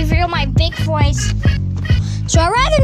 reveal my big voice. So I rather.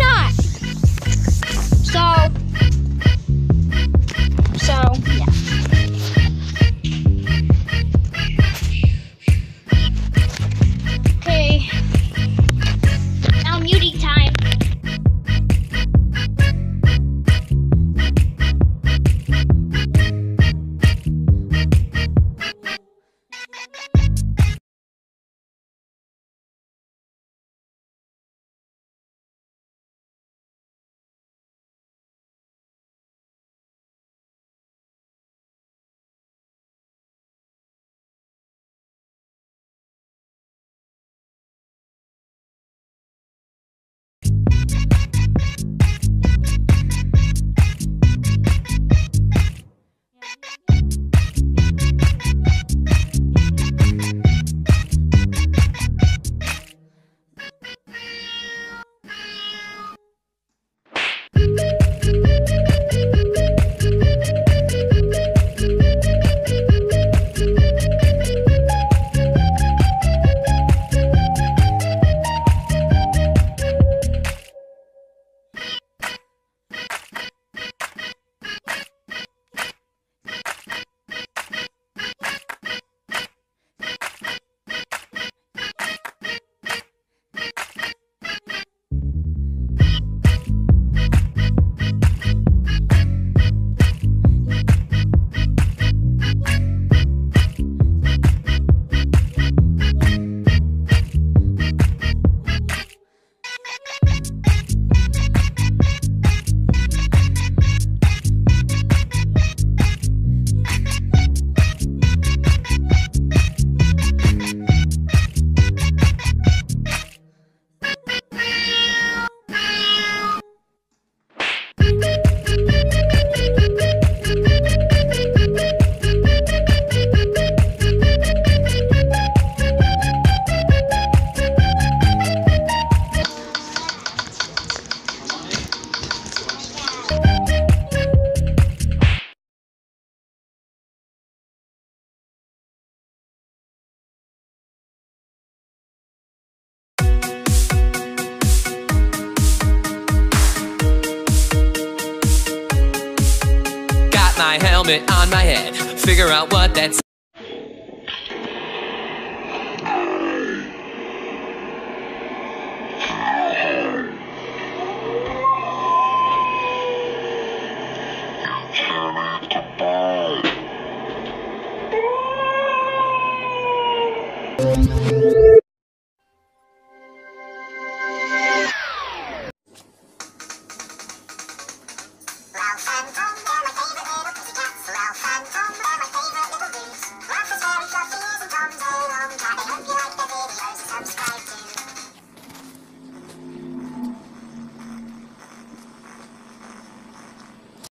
Helmet on my head. Figure out what that's.